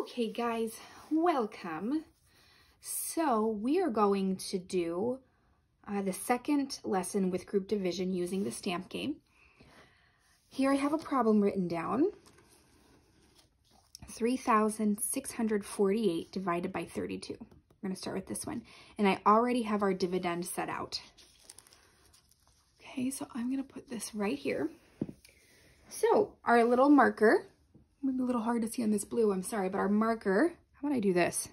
Okay guys, welcome. So we are going to do uh, the second lesson with group division using the stamp game. Here I have a problem written down. 3,648 divided by 32. We're going to start with this one. And I already have our dividend set out. Okay, so I'm going to put this right here. So our little marker, maybe a little hard to see on this blue, I'm sorry, but our marker, how about I do this?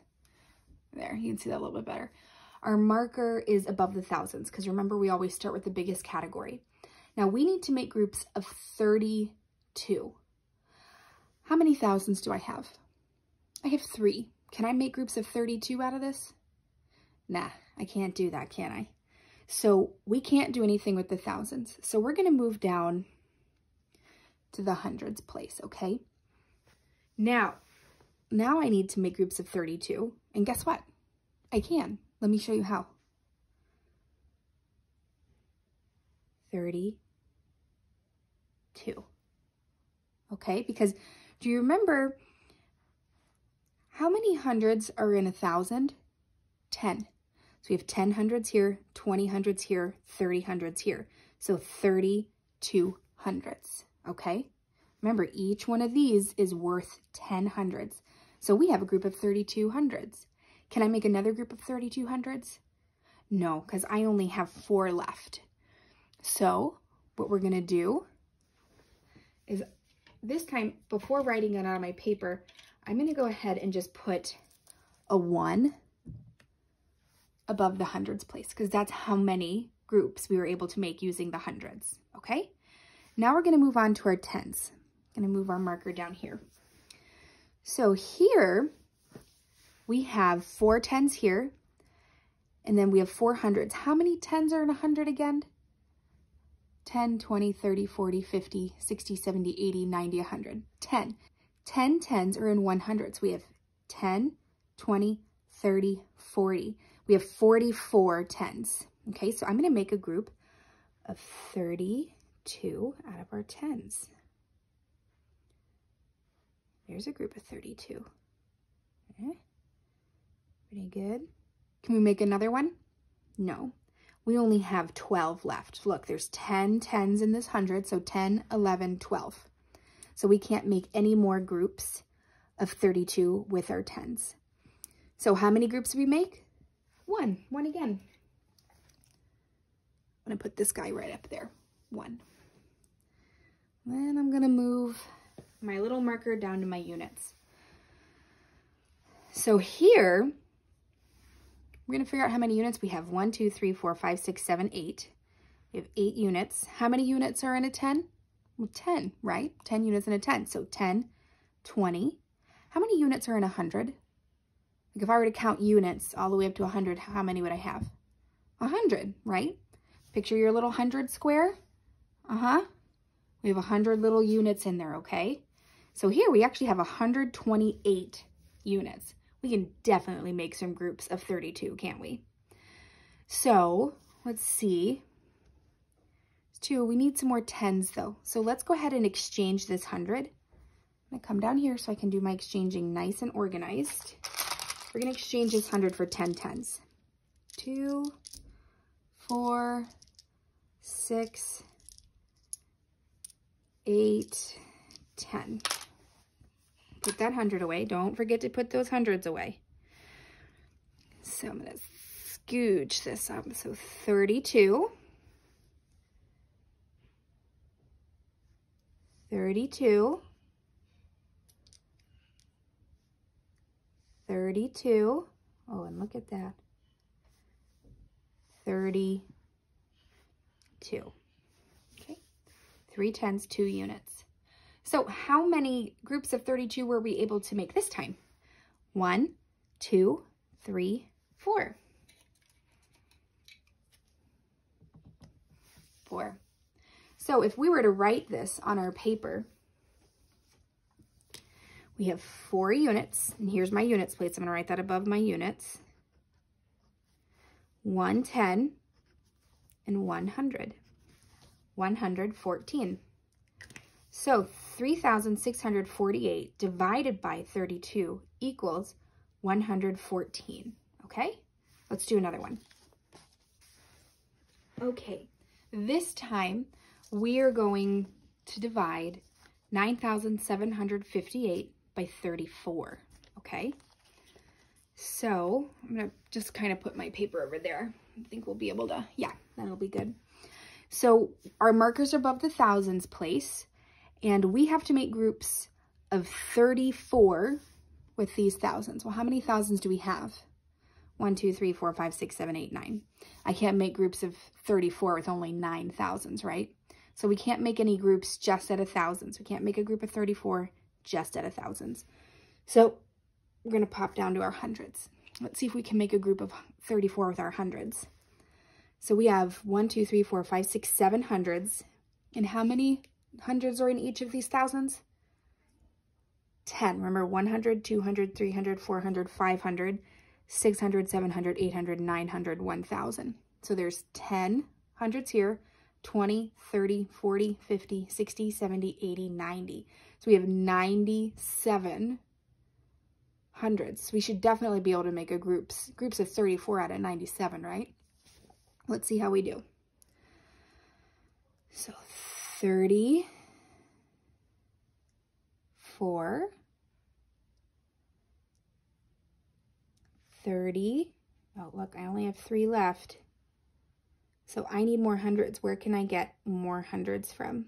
There, you can see that a little bit better. Our marker is above the thousands because remember we always start with the biggest category. Now we need to make groups of 32. How many thousands do I have? I have three. Can I make groups of 32 out of this? Nah, I can't do that, can I? So we can't do anything with the thousands. So we're going to move down to the hundreds place, okay? Now, now I need to make groups of 32. And guess what? I can. Let me show you how. 32. Okay, because do you remember how many hundreds are in a thousand? 10. So we have 10 hundreds here, 20 hundreds here, 30 hundreds here. So 32 hundreds, okay? Remember, each one of these is worth 10 hundreds. So we have a group of 32 hundreds. Can I make another group of 32 hundreds? No, because I only have four left. So what we're going to do is this time, before writing it on my paper, I'm going to go ahead and just put a 1 above the hundreds place because that's how many groups we were able to make using the hundreds, okay? Now we're going to move on to our tens. To move our marker down here. So here we have four tens here, and then we have four hundreds. How many tens are in a hundred again? 10, 20, 30, 40, 50, 60, 70, 80, 90, 100. 10. 10 tens are in 100. So we have 10, 20, 30, 40. We have 44 tens. Okay, so I'm going to make a group of 32 out of our tens. There's a group of 32. Okay. Pretty good. Can we make another one? No. We only have 12 left. Look, there's 10 tens in this 100, so 10, 11, 12. So we can't make any more groups of 32 with our tens. So how many groups do we make? One. One again. I'm going to put this guy right up there. One. Then I'm going to move my little marker down to my units. So here, we're going to figure out how many units we have. One, two, three, four, five, six, seven, eight. We have eight units. How many units are in a 10? Well, 10, right? 10 units in a 10. So 10, 20. How many units are in a 100? Like if I were to count units all the way up to 100, how many would I have? 100, right? Picture your little 100 square. Uh-huh. We have 100 little units in there, okay? So here we actually have 128 units. We can definitely make some groups of 32, can't we? So let's see. Two, we need some more tens though. So let's go ahead and exchange this 100. I'm gonna come down here so I can do my exchanging nice and organized. We're gonna exchange this 100 for 10 tens. Two, four, six, eight, 10. Put that 100 away. Don't forget to put those hundreds away. So I'm going to scooch this up. So 32. 32. 32. Oh, and look at that. 32. Okay. Three tenths, two units. So how many groups of 32 were we able to make this time? One, two, three, four. Four. So if we were to write this on our paper, we have four units, and here's my units place. I'm gonna write that above my units. 110 and 100. 114. So 3,648 divided by 32 equals 114, okay? Let's do another one. Okay, this time we are going to divide 9,758 by 34, okay? So I'm gonna just kind of put my paper over there. I think we'll be able to, yeah, that'll be good. So our markers above the thousands place, and we have to make groups of 34 with these thousands. Well, how many thousands do we have? One, two, three, four, five, six, seven, eight, nine. I can't make groups of 34 with only nine thousands, right? So we can't make any groups just at a thousands. We can't make a group of 34 just at a thousands. So we're going to pop down to our hundreds. Let's see if we can make a group of 34 with our hundreds. So we have one, two, three, four, five, six, seven hundreds. And how many hundreds are in each of these thousands? 10. Remember 100, 200, 300, 400, 500, 600, 700, 800, 900, 1000. So there's 10 hundreds here, 20, 30, 40, 50, 60, 70, 80, 90. So we have 97 hundreds. We should definitely be able to make a groups, groups of 34 out of 97, right? Let's see how we do. So 30, 4, 30. Oh, look, I only have three left. So I need more hundreds. Where can I get more hundreds from?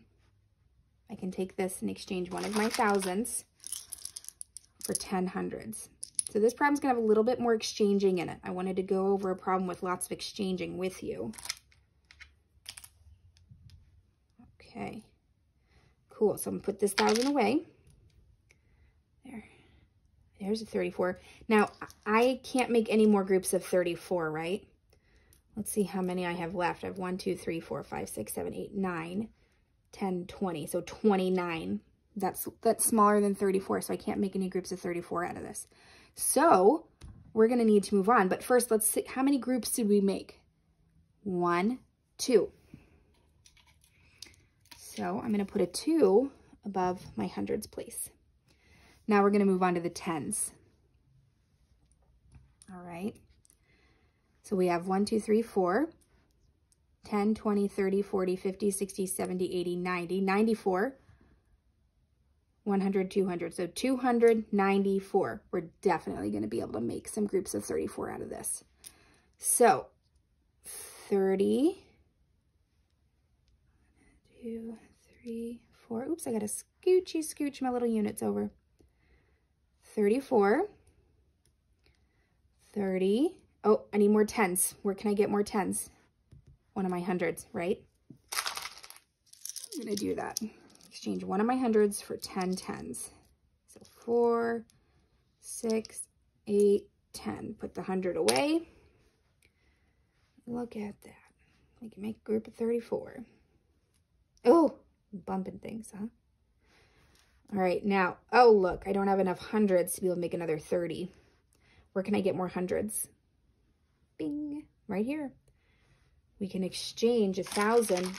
I can take this and exchange one of my thousands for 10 hundreds. So this problem's going to have a little bit more exchanging in it. I wanted to go over a problem with lots of exchanging with you. Okay, cool. So I'm going to put this thousand away. There. There's a 34. Now, I can't make any more groups of 34, right? Let's see how many I have left. I have 1, 2, 3, 4, 5, 6, 7, 8, 9, 10, 20. So 29 that's, that's smaller than 34, so I can't make any groups of 34 out of this. So we're going to need to move on. But first, let's see, how many groups did we make? One, two. So I'm going to put a two above my hundreds place. Now we're going to move on to the tens. All right. So we have 1, 2, 3, 4, 10, 20, 30, 40, 50, 60, 70, 80, 90, 94, 100, 200. So 294. We're definitely going to be able to make some groups of 34 out of this. So 30, two, three, four. Oops, I got to scoochy scooch my little units over. 34, 30. Oh, I need more tens. Where can I get more tens? One of my hundreds, right? I'm going to do that exchange one of my hundreds for 10 tens. So four, six, eight, 10. Put the hundred away. Look at that. We can make a group of 34. Oh, bumping things, huh? All right, now, oh, look, I don't have enough hundreds to be able to make another 30. Where can I get more hundreds? Bing, right here. We can exchange a thousand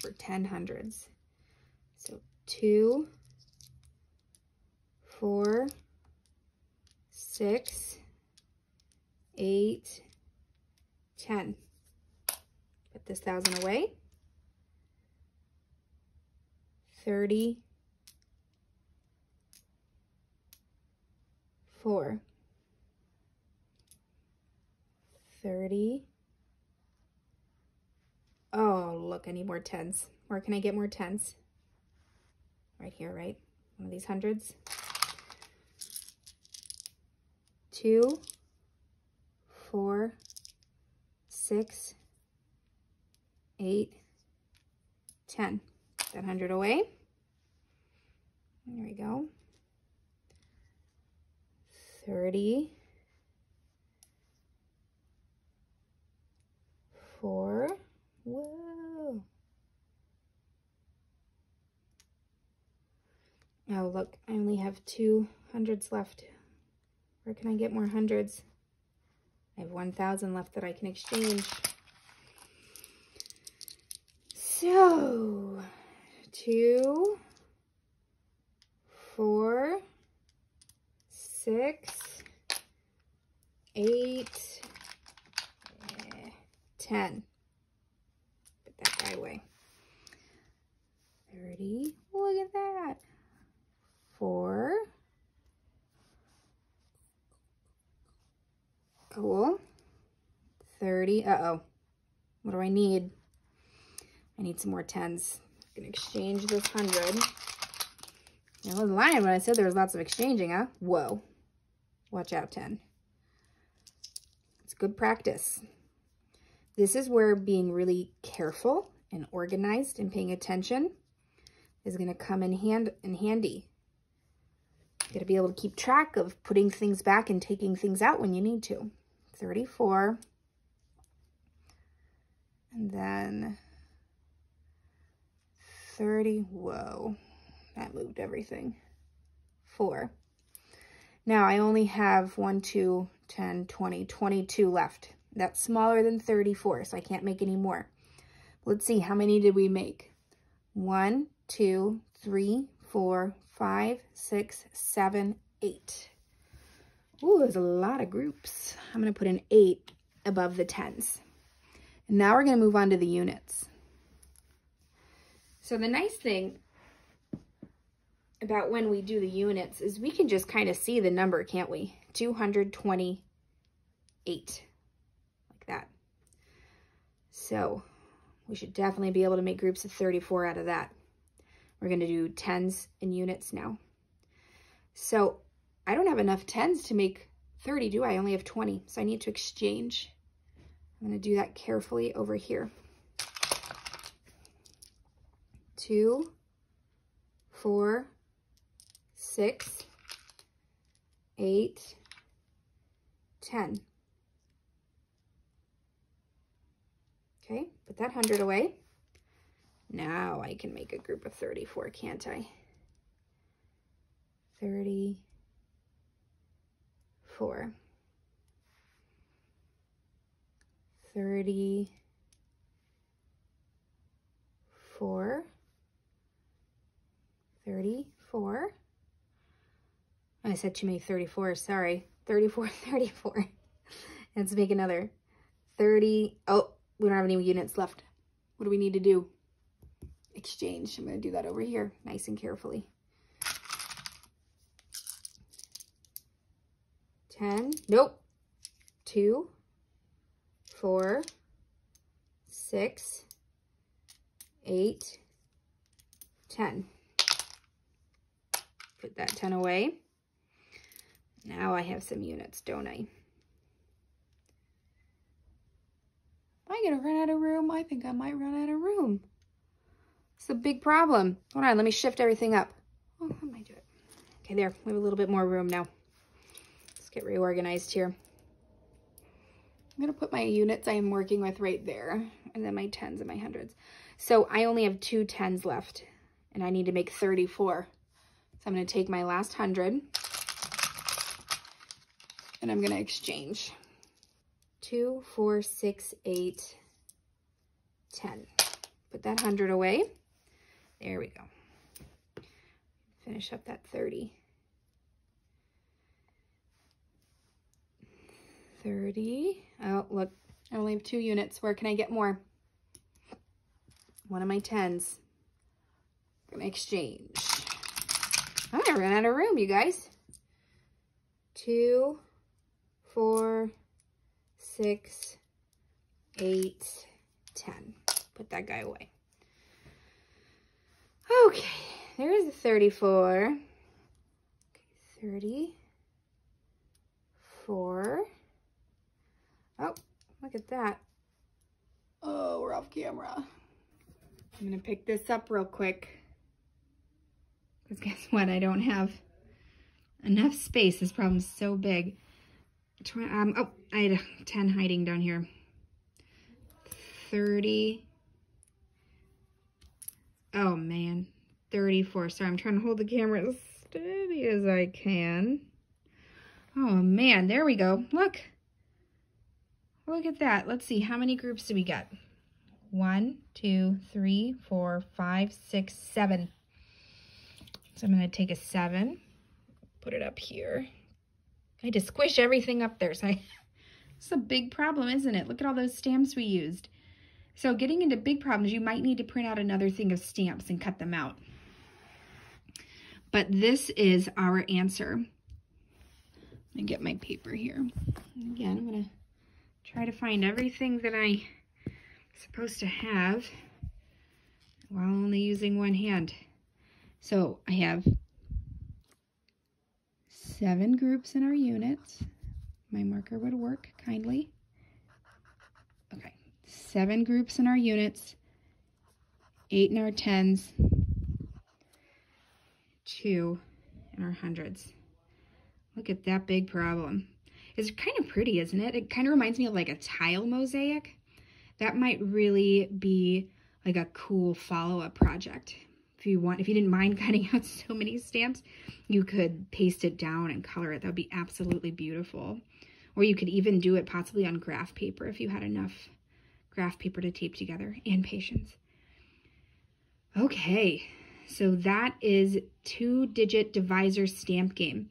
for 10 hundreds. So two, four, six, eight, ten. Put this thousand away. 30, four, 30. Oh, look, I need more tens. Where can I get more tens? right here, right? One of these hundreds. Two, four, six, eight, ten. That hundred away. There we go. 30, four, whoa, Oh, look, I only have two hundreds left. Where can I get more hundreds? I have 1,000 left that I can exchange. So, two, four, six, eight, eh, ten. Put that guy away. 30, look at that. Four. Cool. 30, uh-oh. What do I need? I need some more tens. Gonna exchange this hundred. I was lying when I said there was lots of exchanging, huh? Whoa. Watch out, 10. It's good practice. This is where being really careful and organized and paying attention is going to come in hand in handy. You got to be able to keep track of putting things back and taking things out when you need to. 34. And then 30. Whoa, that moved everything. Four. Now I only have 1, 2, 10, 20, 22 left. That's smaller than 34, so I can't make any more. Let's see, how many did we make? One, two, three, four, five, six, seven, eight. Ooh, there's a lot of groups. I'm going to put an eight above the tens. And now we're going to move on to the units. So the nice thing about when we do the units is we can just kind of see the number, can't we? 228, like that. So we should definitely be able to make groups of 34 out of that. We're going to do tens and units now. So I don't have enough tens to make 30, do I? I only have 20, so I need to exchange. I'm to do that carefully over here. Two, four, six, eight, ten. Okay, put that 100 away. Now I can make a group of 34, can't I? 34. 34. 34. I said too many 34, sorry. 34, 34. Let's make another 30. Oh, we don't have any units left. What do we need to do? Exchange. I'm going to do that over here, nice and carefully. 10. Nope. 2, 4, 6, 8, 10. Put that 10 away. Now I have some units, don't I? Am I going to run out of room? I think I might run out of room. It's a big problem. Hold on, let me shift everything up. Oh? Okay, there. We have a little bit more room now. Let's get reorganized here. I'm going to put my units I am working with right there, and then my tens and my hundreds. So I only have two tens left, and I need to make 34. So I'm going to take my last hundred, and I'm going to exchange. Two, four, six, eight, ten. Put that 100 away. There we go. Finish up that 30. 30. Oh, look, I only have two units. Where can I get more? One of my 10s. I'm Gonna exchange. I'm gonna run out of room, you guys. Two, four, six, eight, ten. Put that guy away. Okay, there's a 34. Okay, 34. Oh, look at that. Oh, we're off camera. I'm gonna pick this up real quick. Because guess what? I don't have enough space. This problem's so big. Um, oh, I had 10 hiding down here. 30. Oh man, 34. Sorry, I'm trying to hold the camera as steady as I can. Oh man, there we go. Look. Look at that. Let's see, how many groups do we get? One, two, three, four, five, six, seven. So I'm going to take a seven, put it up here. I had to squish everything up there. So I, it's a big problem, isn't it? Look at all those stamps we used. So getting into big problems, you might need to print out another thing of stamps and cut them out. But this is our answer. Let me get my paper here. Again, I'm going to try to find everything that I'm supposed to have while only using one hand. So I have seven groups in our units. My marker would work kindly. Okay, seven groups in our units, eight in our tens, two in our hundreds. Look at that big problem. It's kind of pretty, isn't it? It kind of reminds me of like a tile mosaic. That might really be like a cool follow-up project. If you want, if you didn't mind cutting out so many stamps, you could paste it down and color it. That would be absolutely beautiful. Or you could even do it possibly on graph paper if you had enough graph paper to tape together and patience. Okay, so that is two-digit divisor stamp game.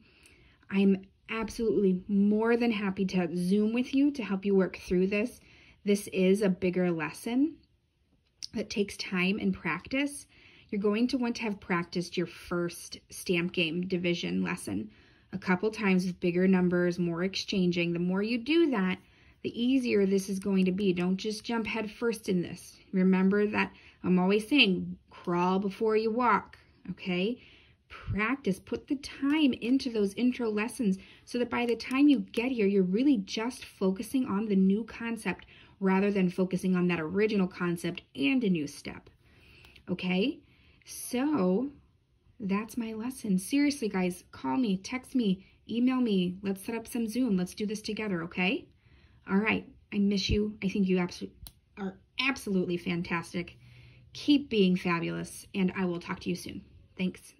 I'm absolutely more than happy to Zoom with you to help you work through this. This is a bigger lesson that takes time and practice. You're going to want to have practiced your first stamp game division lesson a couple times with bigger numbers, more exchanging. The more you do that, the easier this is going to be. Don't just jump head first in this. Remember that I'm always saying, crawl before you walk, okay? practice, put the time into those intro lessons so that by the time you get here, you're really just focusing on the new concept rather than focusing on that original concept and a new step. Okay? So that's my lesson. Seriously, guys, call me, text me, email me. Let's set up some Zoom. Let's do this together, okay? All right. I miss you. I think you are absolutely fantastic. Keep being fabulous, and I will talk to you soon. Thanks.